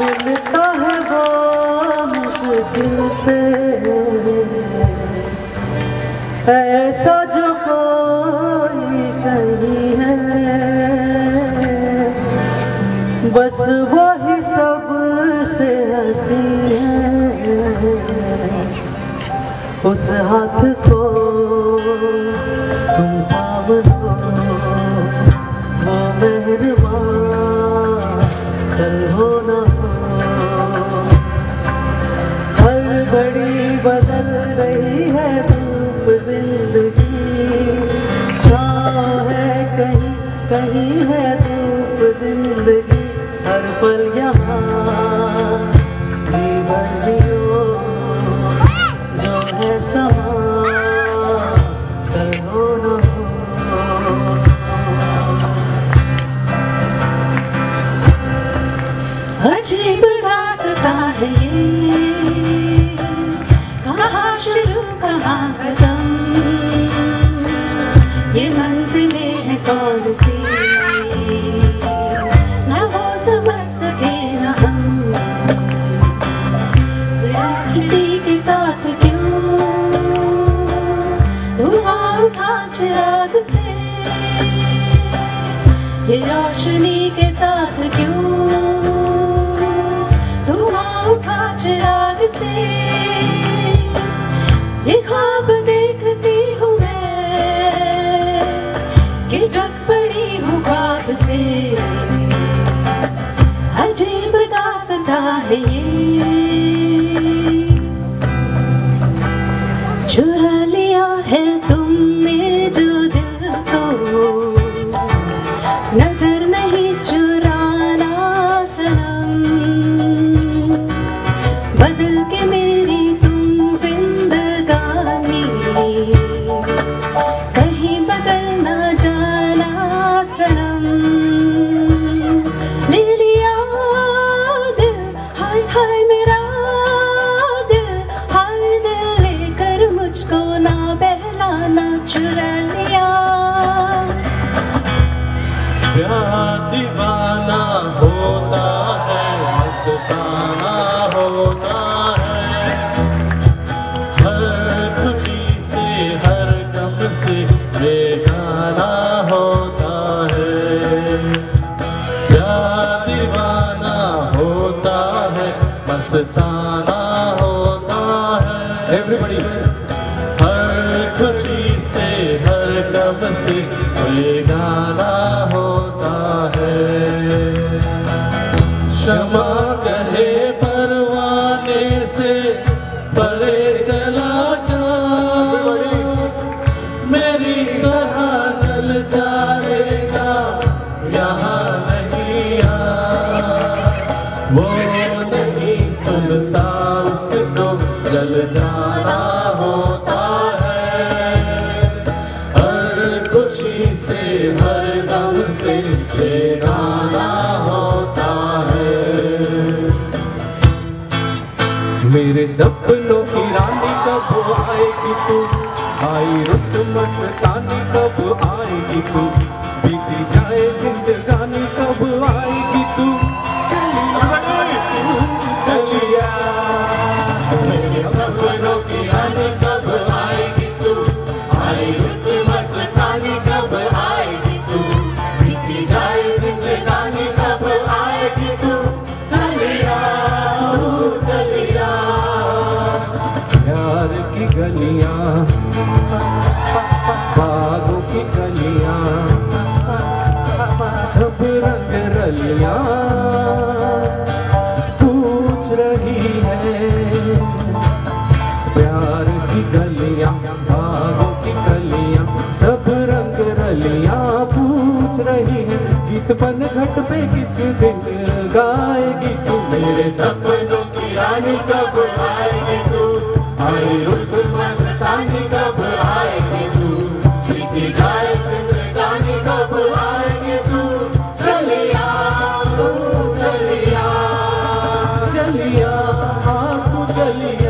मिलता है वो मुश्किल से। ऐसा जो कोई कहीं है। बस वही सबसे हँसी है। उस हाथ को तुम पावलो कहीं है धूप ज़िंदगी हर पल यहाँ। ये रोशनी के साथ क्यों? धुआँ उठा चिराग से। ये ख्वाब देखती हूँ मैं कि जग पड़ी हूँ ख्वाब से। अजीब दासता है ये। जलासन se pegar. गीत बन घट पे किस दिन गाएगी तू मेरे सपनों की रानी कब आएगी तू? हरे रूप मस्तानी कब आएगी तू? सीधी जाए जिंदगानी कब आएगी तू? चलिया तू चलिया चलिया हाँ, तू चलिया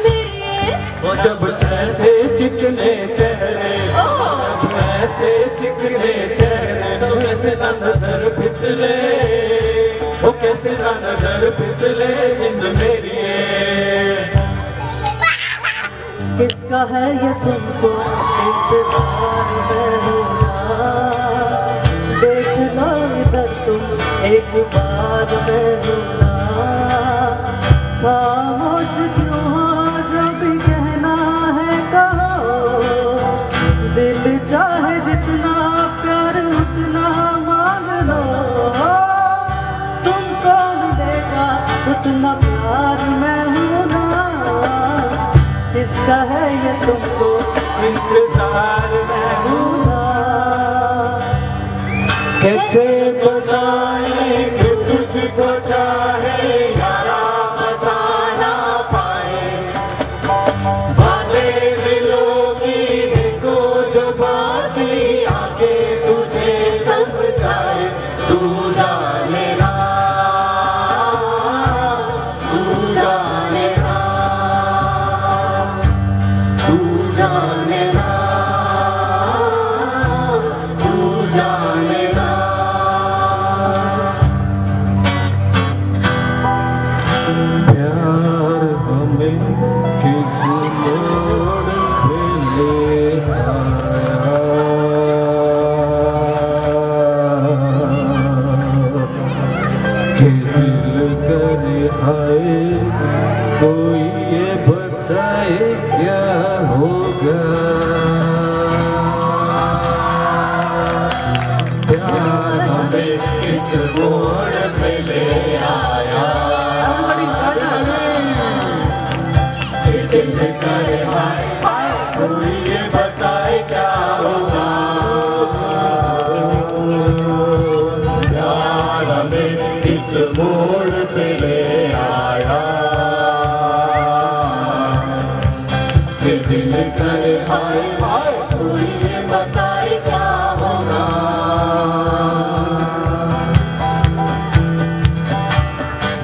मेरी है वो जब जैसे चिकने चेहरे जब ऐसे चिकने चेहरे तो कैसे ना नज़र फिसले? वो कैसे ना नज़र फिसले जिंद मेरी किसका है ये तुमको इंतज़ार में होना? देख इधर तुम एक बार में होना। खामोश क्यों हो? कहना है कहो। दिल चाहे जितना प्यार, उतना मांग लो। तुमको मिलेगा उतना प्यार मैं हूँ ना। किसका है ये तुमको? इंतज़ार में हूँ कैसे बताएँ कि तुझको चाहे दिल करे हाय कोई ये बताए क्या होगा? प्यार हमें किस मोड़ पे ले आया? दिल करे हाय, कोई ये बताए क्या होगा?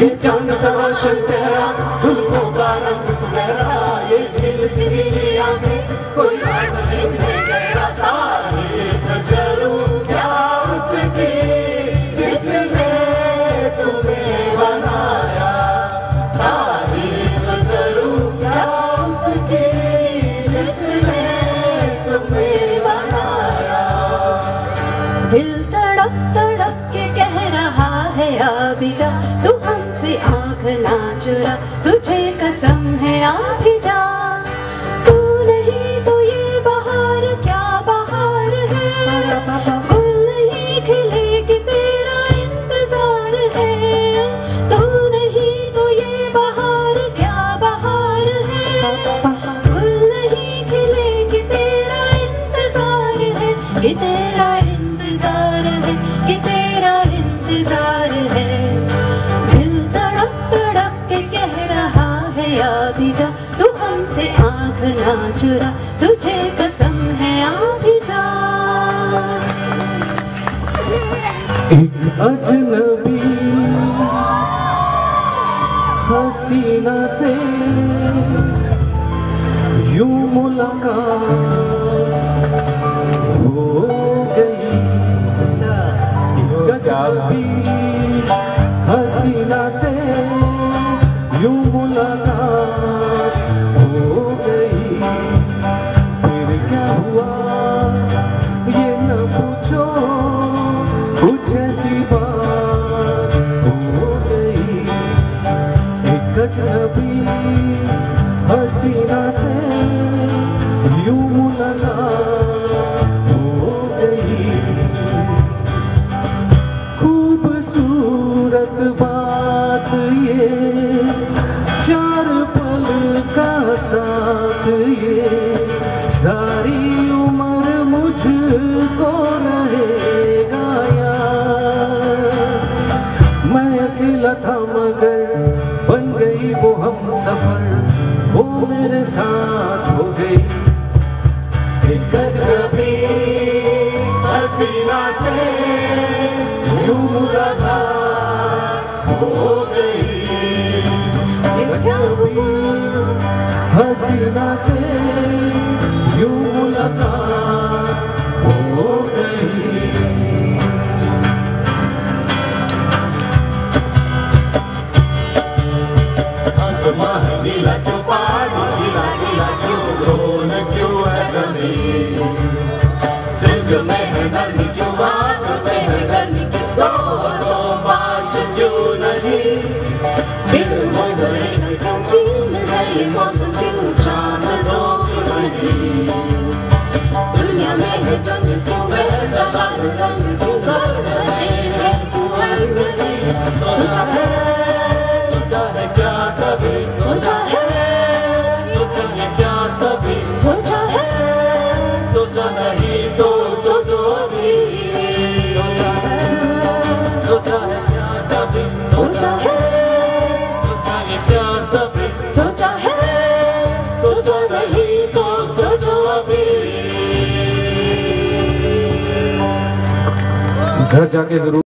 ये चाँद सा रोशन चेहरा झुलकों का रंग सुनहरा, ये झील सी नीली कोई गहरा तारीफ़ करूँ क्या उसकी जिसने तुम्हें बनाया? तारीफ़ करूँ क्या उसकी जिसने तुम्हें बनाया? दिल तड़प तड़प के कह रहा है अभी जा आँख ना चुरा तुझे कसम है अभी आँख ना चुरा तुझे कसम है अभी जा एक अजनबी हसीना से यूँ मुलाकात हो गई। अच्छा एक अजनबी हो गई oh, खूबसूरत बात ये, चार पल का साथ ये। सारी उम्र मुझको रहेगा यार। मैं अकेला था, मगर बन गई वो हम सफ़र। वो मेरे साथ हो गई। si nace de un huracán. जाके ज़रूर